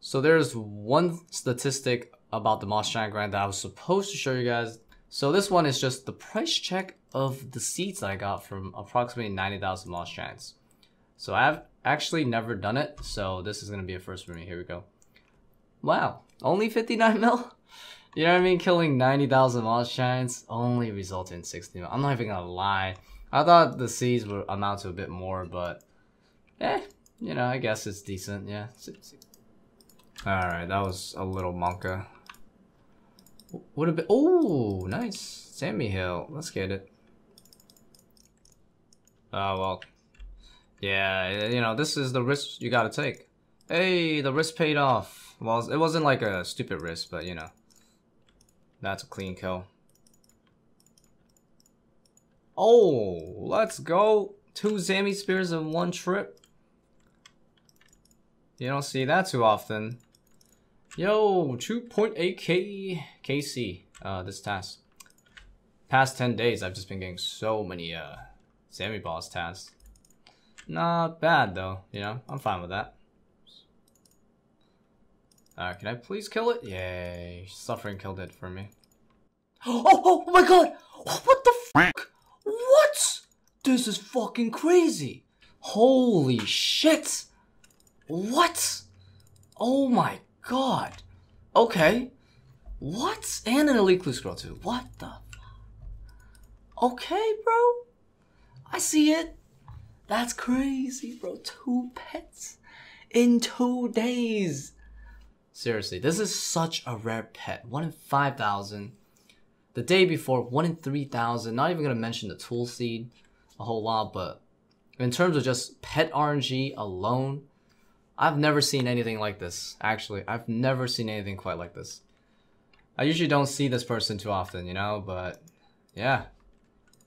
So there's one statistic about the Moss Giant Grind that I was supposed to show you guys. So this one is just the price check of the seeds that I got from approximately 90,000 Moss Giants. So I've actually never done it, so this is going to be a first for me. Here we go. Wow, only 59 mil? You know what I mean? Killing 90,000 Moss Giants only resulted in 60 mil. I'm not even going to lie. I thought the seeds would amount to a bit more, but eh, you know, I guess it's decent, yeah. Alright, that was a little monka. Would have been, oh, nice. Zammy Hilt, let's get it. Oh, well. Yeah, you know, this is the risk you gotta take. Hey, the risk paid off. Well, it wasn't like a stupid risk, but you know. That's a clean kill. Oh, let's go. Two Zammy Spears in one trip. You don't see that too often. Yo, 2.8k KC, uh, this task. Past 10 days, I've just been getting so many, uh, Zammy Boss tasks. Not bad, though, you know? I'm fine with that. Alright, can I please kill it? Yay, Suffering killed it for me. Oh, oh, oh my god! What the fuck? What? This is fucking crazy! Holy shit! What? Oh my god. Okay. What? And an Elite Clue Scroll too. What the Okay, bro. I see it. That's crazy, bro. Two pets in two days. Seriously, this is such a rare pet. One in 5,000. The day before, one in 3,000. Not even going to mention the tool seed a whole lot, but in terms of just pet RNG alone, I've never seen anything like this. Actually, I've never seen anything quite like this. I usually don't see this person too often, you know, but yeah.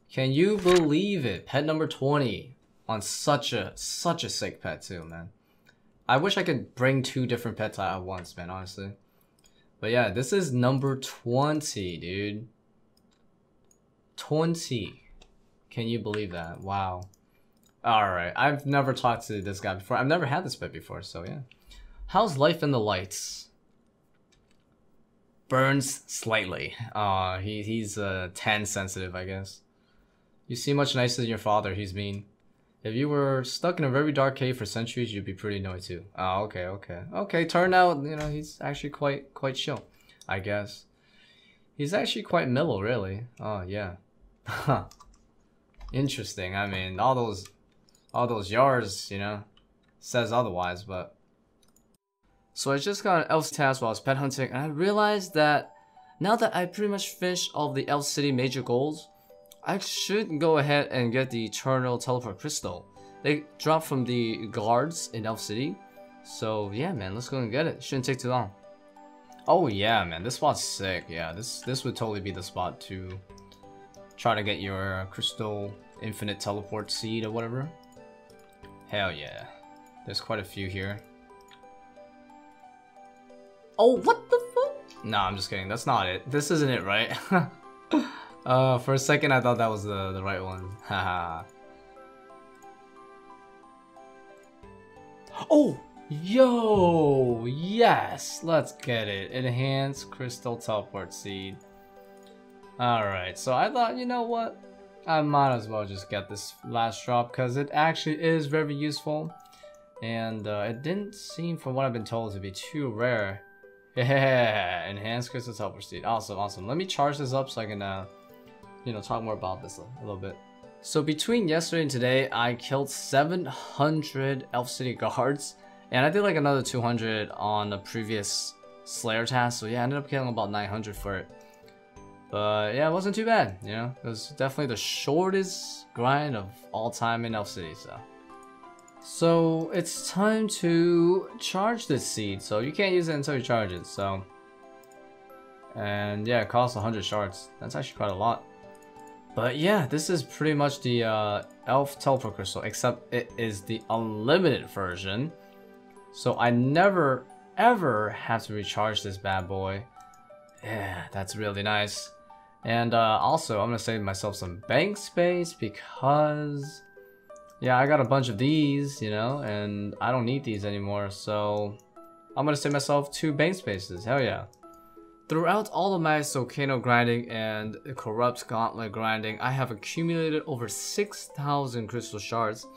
Can you believe it? Pet number 20 on such a such a sick pet too, man. I wish I could bring two different pets out at once, man, honestly. But yeah, this is number 20, dude. 20. Can you believe that? Wow. Alright, I've never talked to this guy before. I've never had this pet before, so yeah. How's life in the lights? Burns slightly. Uh, he, he's uh, tan sensitive, I guess. You seem much nicer than your father, he's mean. If you were stuck in a very dark cave for centuries, you'd be pretty annoyed too. Oh, okay, okay. Okay, turned out, you know, he's actually quite, quite chill, I guess. He's actually quite mellow, really. Oh, yeah. Huh. Interesting. I mean, all those all those yards, you know, says otherwise, but... So I just got an elf task while I was pet hunting, and I realized that now that I pretty much finished all the Elf City major goals, I should go ahead and get the Eternal Teleport Crystal. They drop from the guards in Elf City. So yeah, man, let's go and get it. Shouldn't take too long. Oh yeah, man, this spot's sick. Yeah, this this would totally be the spot to try to get your Crystal Infinite Teleport Seed or whatever. Hell yeah. There's quite a few here. Oh, what the fuck? No, I'm just kidding. That's not it. This isn't it, right? uh, for a second, I thought that was the, the right one. Haha. oh! Yo! Yes! Let's get it. Enhanced Crystal Teleport Seed. Alright, so I thought, you know what? I might as well just get this last drop because it actually is very useful. And uh, it didn't seem, from what I've been told, to be too rare. Yeah, enhanced crystal helper seed. Awesome, awesome. Let me charge this up so I can, uh, you know, talk more about this a, a little bit. So between yesterday and today, I killed 700 Elf City guards. And I did like another 200 on the previous Slayer task. So yeah, I ended up killing about 900 for it. But yeah, it wasn't too bad, you know? It was definitely the shortest grind of all time in Elf City, so. So it's time to charge this seed, so you can't use it until you charge it, so. And yeah, it costs 100 shards. That's actually quite a lot. But yeah, this is pretty much the uh, Elf Teleport Crystal, except it is the unlimited version. So I never, ever have to recharge this bad boy. Yeah, that's really nice. And uh, also, I'm to save myself some bank space because, yeah, I got a bunch of these, you know, and I don't need these anymore. So, I'm gonna save myself two bank Spaces, hell yeah. Throughout all of my Zalcano grinding and Corrupt Gauntlet grinding, I have accumulated over 6,000 Crystal Shards.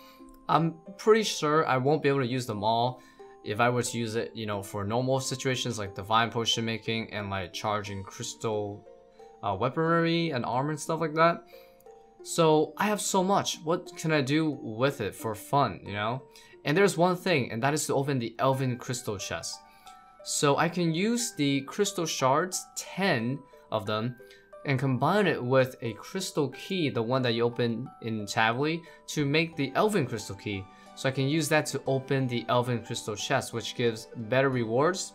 I'm pretty sure I won't be able to use them all if I were to use it, you know, for normal situations like Divine Potion making and like charging Crystal uh, Weaponry and armor and stuff like that. So I have so much. What can I do with it for fun, you know? And there's one thing, and that is to open the Elven Crystal Chest. So I can use the Crystal Shards, 10 of them, and combine it with a Crystal Key, the one that you open in Taverley, to make the Elven Crystal Key. So I can use that to open the Elven Crystal Chest, which gives better rewards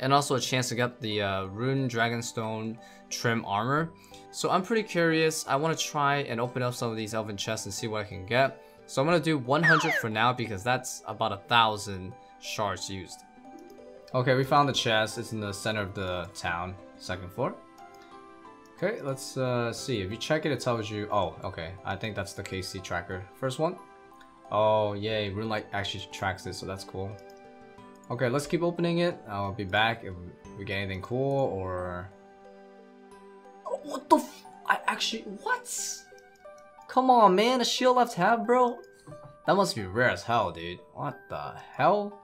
and also a chance to get the uh, Rune Dragonstone Trim Armor. So I'm pretty curious. I want to try and open up some of these Elven chests and see what I can get. So I'm going to do 100 for now because that's about a thousand shards used. Okay, we found the chest. It's in the center of the town, second floor. Okay, let's uh, see. If you check it, it tells you... Oh, okay. I think that's the KC tracker. First one. Oh, yay. Runelite actually tracks it, so that's cool. Okay, let's keep opening it. I'll be back if we get anything cool or... Oh, what the I actually... What? Come on, man. A shield left half, bro? That must be rare as hell, dude. What the hell?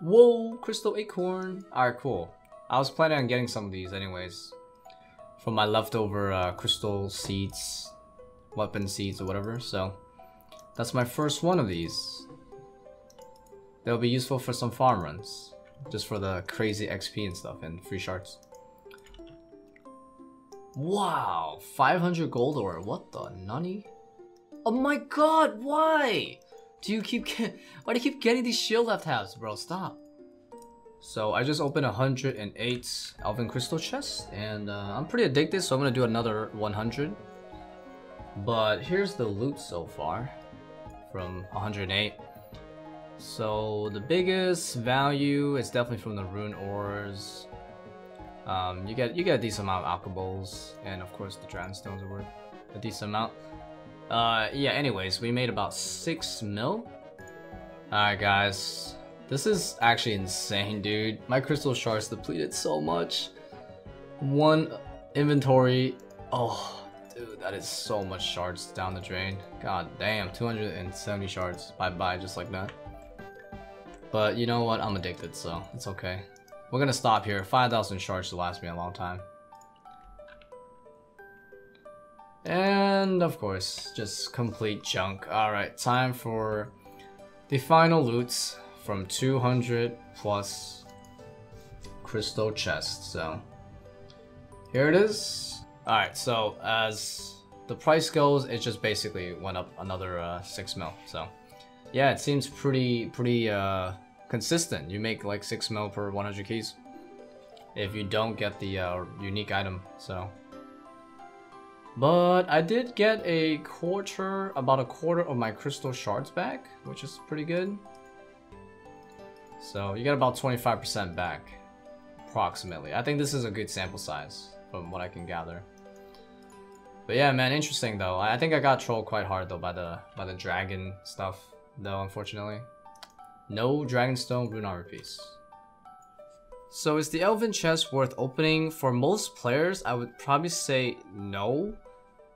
Whoa, crystal acorn. Alright, cool. I was planning on getting some of these anyways. From my leftover uh, crystal seeds, weapon seeds or whatever, so... That's my first one of these. They'll be useful for some farm runs. Just for the crazy XP and stuff and free shards. Wow, 500 gold ore. What the nunny? Oh my god, why? Do you keep get why do you keep getting these shield left halves, bro? Stop. So I just opened 108 Elven Crystal chests, and uh, I'm pretty addicted, so I'm gonna do another 100. But here's the loot so far from 108. So the biggest value is definitely from the rune ores. Um, you get you get a decent amount of alchables, and of course the dragon stones are worth a decent amount. Uh, yeah. Anyways, we made about six mil. All right, guys. This is actually insane, dude. My crystal shards depleted so much. One inventory. Oh, dude, that is so much shards down the drain. God damn, 270 shards. Bye bye, just like that. But you know what? I'm addicted, so it's okay. We're gonna stop here. 5,000 shards to last me a long time. And of course, just complete junk. Alright, time for the final loots from 200 plus crystal chest. So here it is. Alright, so as the price goes, it just basically went up another uh, 6 mil. So yeah, it seems pretty pretty uh, consistent. You make like 6 mil per 100 keys if you don't get the uh, unique item, so. But I did get a quarter, about a quarter of my crystal shards back, which is pretty good. So you get about 25% back, approximately. I think this is a good sample size from what I can gather. But yeah, man, interesting though. I think I got trolled quite hard though by the by the dragon stuff, though, unfortunately. No Dragonstone Rune Armor piece. So is the Elven chest worth opening? For most players, I would probably say no.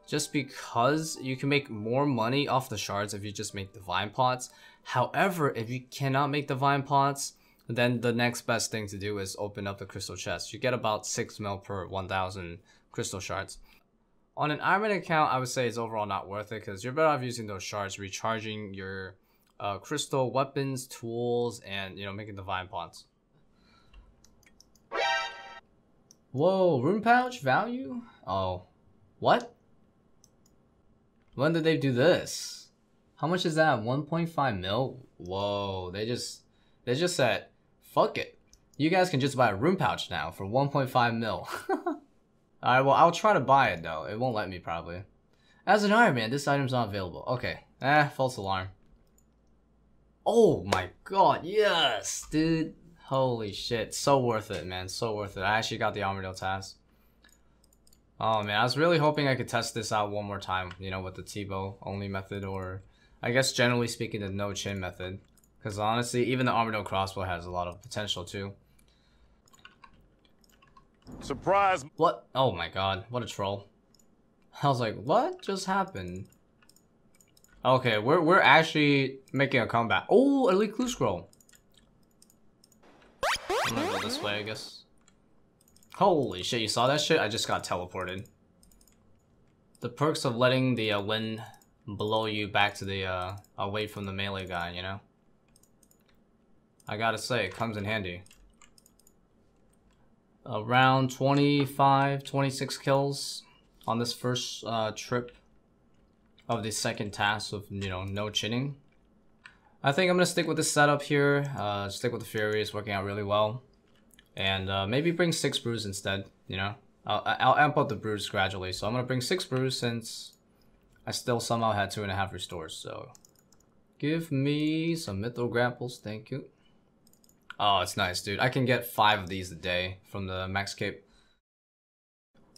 Just because you can make more money off the shards if you just make divine pots. However, if you cannot make divine pots, then the next best thing to do is open up the crystal chest. You get about 6 mil per 1000 crystal shards. On an Iron account, I would say it's overall not worth it because you're better off using those shards, recharging your uh, crystal weapons, tools, and you know making divine pots. Whoa, rune pouch value? Oh, what? When did they do this? How much is that? 1.5 mil? Whoa, they just they just said, fuck it. You guys can just buy a rune pouch now for 1.5 mil. Alright, well, I'll try to buy it though. It won't let me probably. As an Iron Man, this item's not available. Okay. Eh, false alarm. Oh my god, yes, dude. Holy shit, so worth it, man. So worth it. I actually got the Armadyl task. Oh man, I was really hoping I could test this out one more time, you know, with the T-bow only method or I guess generally speaking the no chin method. Because honestly, even the Armadyl crossbow has a lot of potential too. Surprise! What? Oh my god, what a troll. I was like, what just happened? Okay, we're, we're actually making a comeback. Oh, Elite Clue Scroll. I'm gonna go this way, I guess. Holy shit, you saw that shit? I just got teleported. The perks of letting the uh, wind blow you back to the, uh, away from the melee guy, you know? I gotta say, it comes in handy. Around 25, 26 kills on this first uh, trip of the second task of, you know, no chinning. I think I'm gonna stick with this setup here, uh, stick with the Fury, it's working out really well. And uh, maybe bring 6 brews instead, you know? I'll, I'll amp up the brews gradually, so I'm gonna bring 6 brews since I still somehow had 2.5 restores, so... Give me some Mithril Grapples, thank you. Oh, it's nice, dude. I can get 5 of these a day from the Max Cape.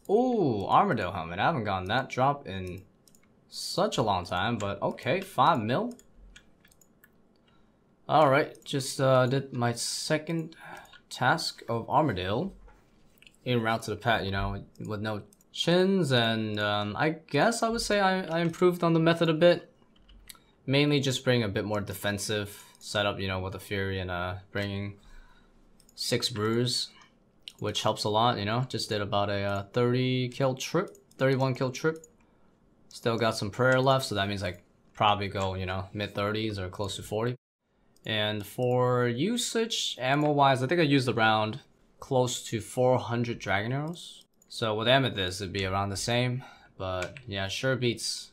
Ooh, Armadyl helmet. I haven't gotten that drop in such a long time, but okay, 5 mil. Alright, just uh, did my second task of Armadyl in route to the pet, you know, with no chins, and um, I guess I would say I, I improved on the method a bit. Mainly just bring a bit more defensive setup, you know, with the Fury and uh, bringing six brews, which helps a lot, you know. Just did about a uh, 30 kill trip, 31 kill trip. Still got some prayer left, so that means I probably go, you know, mid 30s or close to 40. And for usage, ammo-wise, I think I used around close to 400 Dragon Arrows. So with Amethyst, it'd be around the same. But yeah, sure beats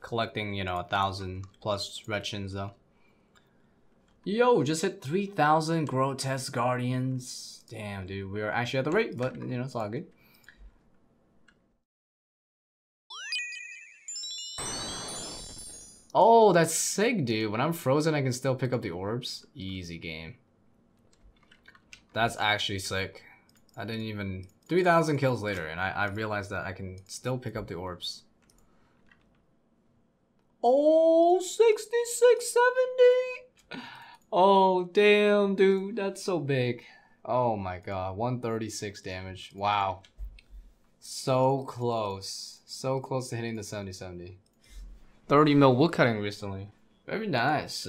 collecting, you know, a thousand plus red chins though. Yo, just hit 3,000 Grotesque Guardians. Damn, dude, we are actually at the rate, but, you know, it's all good. Oh, that's sick, dude. When I'm frozen, I can still pick up the orbs. Easy game. That's actually sick. I didn't even... 3,000 kills later, and I, I realized that I can still pick up the orbs. Oh, 66, 70! Oh, damn, dude. That's so big. Oh my god. 136 damage. Wow. So close. So close to hitting the 70-70. 30 mil woodcutting recently. Very nice.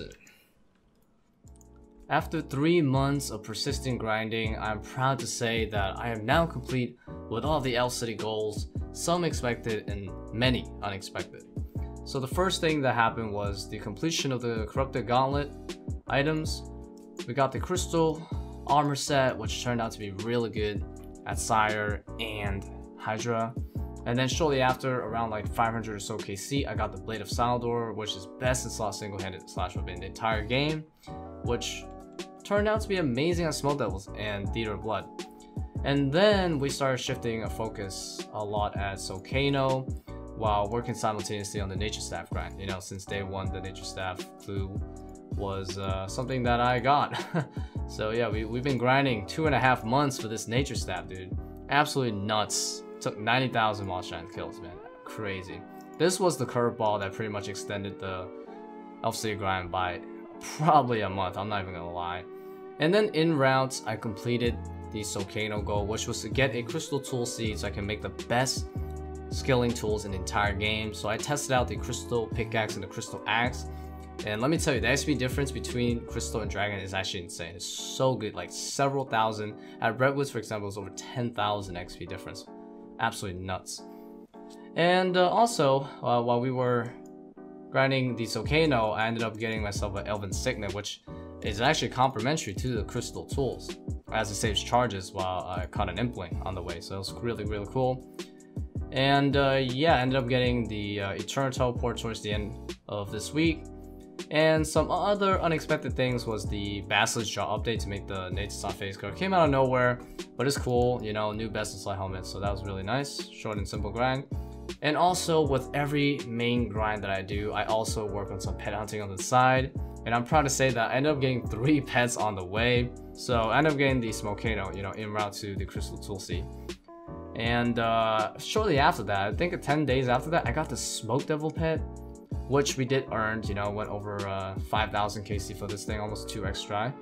After 3 months of persistent grinding, I'm proud to say that I am now complete with all the Elf City goals, some expected and many unexpected. So the first thing that happened was the completion of the Corrupted Gauntlet items. We got the Crystal Armor set, which turned out to be really good at Sire and Hydra. And then shortly after, around like 500 or so KC, I got the Blade of Saeldor, which is best in slot single-handed slash weapon in the entire game, which turned out to be amazing at Smoke Devils and Theater of Blood. And then we started shifting a focus a lot at Zalcano while working simultaneously on the Nature Staff grind. You know, since day one, the Nature Staff clue was uh, something that I got. so yeah, we, we've been grinding two and a half months for this Nature Staff, dude. Absolutely nuts. Took 90,000 Moth Strength kills, man. Crazy. This was the curveball that pretty much extended the City grind by probably a month, I'm not even gonna lie. And then in routes, I completed the Zalcano goal, which was to get a Crystal Tool Seed so I can make the best skilling tools in the entire game. So I tested out the Crystal Pickaxe and the Crystal Axe. And let me tell you, the XP difference between Crystal and Dragon is actually insane. It's so good, like several thousand. At Redwoods, for example, it's over 10,000 XP difference absolutely nuts. And uh, also, uh, while we were grinding the Zalcano, I ended up getting myself an Elven Signet, which is actually complementary to the Crystal Tools, as it saves charges while I caught an Impling on the way, so it was really, really cool. And uh, yeah, I ended up getting the uh, Eternal Teleport towards the end of this week. And some other unexpected things was the Basilisk Jaw update to make the Neitiznot faceguard. Came out of nowhere, but it's cool, you know, new in helmet, so that was really nice. Short and simple grind. And also, with every main grind that I do, I also work on some pet hunting on the side. And I'm proud to say that I ended up getting three pets on the way. So I ended up getting the Smolcano, you know, in route to the Crystal Tool Seed. And uh, shortly after that, I think 10 days after that, I got the Smoke Devil pet which we did earn, you know, went over uh, 5,000 KC for this thing, almost 2x try.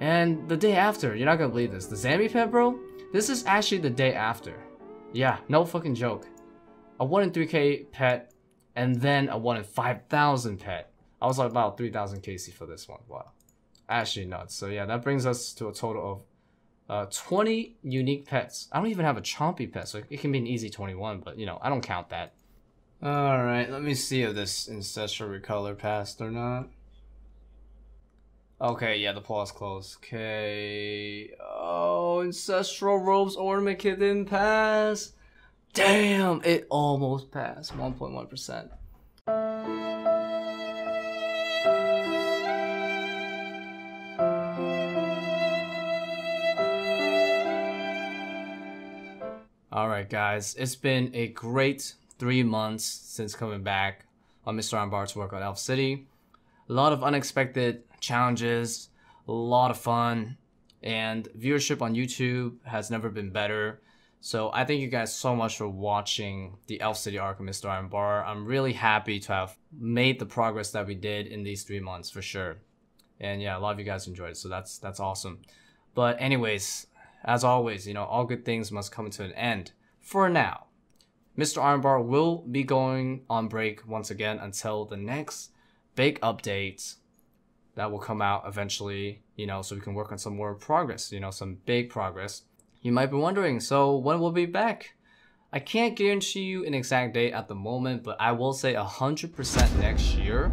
And the day after, you're not gonna believe this, the Zammy pet, bro, this is actually the day after. Yeah, no fucking joke. A 1 in 3k pet, and then a 1 in 5,000 pet. I was like about 3,000 KC for this one. Wow. Actually nuts. So yeah, that brings us to a total of uh, 20 unique pets. I don't even have a chompy pet, so it can be an easy 21, but you know, I don't count that. Alright, let me see if this Ancestral Recolor passed or not. Okay, yeah, the is closed. Okay. Oh, Ancestral Robes Ornament Kit didn't pass. Damn, it almost passed. 1.1%. Alright guys, it's been a great three months since coming back on Mr. Iron Bar work on Elf City. A lot of unexpected challenges, a lot of fun, and viewership on YouTube has never been better. So I thank you guys so much for watching the Elf City arc of Mr. Iron Bar. I'm really happy to have made the progress that we did in these three months for sure. And yeah, a lot of you guys enjoyed it, so that's that's awesome. But anyways, as always, you know, all good things must come to an end for now. Mr. Ironbar will be going on break once again until the next big update that will come out eventually, you know, so we can work on some more progress, you know, some big progress. You might be wondering, so when will we be back? I can't guarantee you an exact date at the moment, but I will say 100% next year.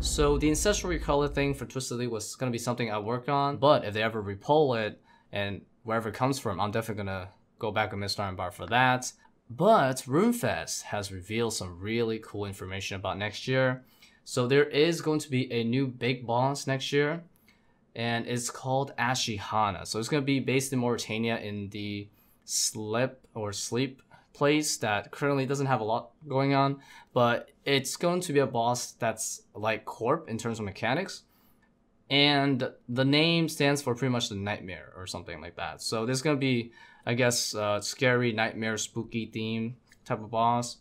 So the Ancestral Recolor thing for Twisted League was going to be something I work on, but if they ever repoll it, and wherever it comes from, I'm definitely going to go back on Mr. Ironbar for that. But RuneFest has revealed some really cool information about next year. So there is going to be a new big boss next year, and it's called Ashihama. So it's going to be based in Morytania in the slip or sleep place that currently doesn't have a lot going on, but it's going to be a boss that's like Corp in terms of mechanics. And the name stands for pretty much the nightmare or something like that. So there's to be I guess, scary, nightmare, spooky theme type of boss.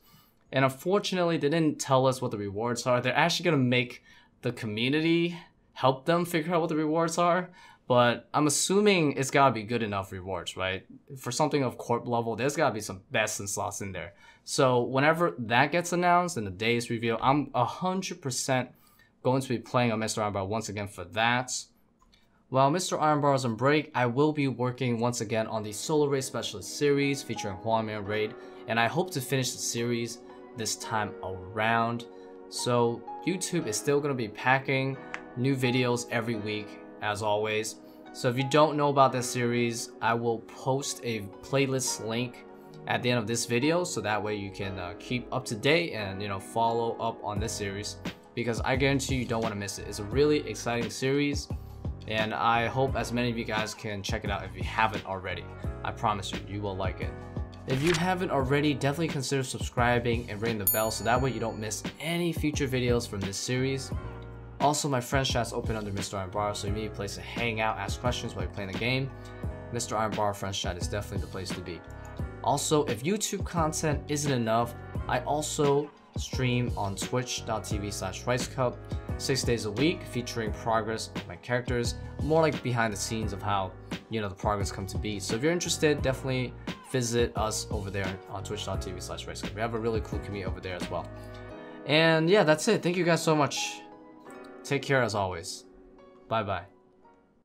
And unfortunately, they didn't tell us what the rewards are. They're actually to make the community help them figure out what the rewards are. But I'm assuming it's got to be good enough rewards, right? For something of corp level, there's got to be some best and slots in there. So whenever that gets announced and the day's reveal, I'm 100% going to be playing on Mr. Iron Bar once again for that. While Mr. Ironbar is on break, I will be working once again on the Solar Raid Specialist series featuring Huanmian Raid, and I hope to finish the series this time around. So YouTube is still going to be packing new videos every week, as always. So if you don't know about this series, I will post a playlist link at the end of this video, so that way you can uh, keep up to date and you know follow up on this series because I guarantee you don't want to miss it. It's a really exciting series and I hope as many of you guys can check it out if you haven't already. I promise you, you will like it. If you haven't already, definitely consider subscribing and ringing the bell so that way you don't miss any future videos from this series. Also, my friends chat's open under Mr. Iron Bar, so you need a place to hang out, ask questions while you're playing the game. Mr. Iron Bar friends chat is definitely the place to be. Also, if YouTube content isn't enough, I also stream on twitch.tv slash ricecup six days a week featuring progress of my characters, more like behind the scenes of how, you know, the progress come to be. So if you're interested, definitely visit us over there on twitch.tv slash We have a really cool community over there as well. And yeah, that's it. Thank you guys so much. Take care as always. Bye bye.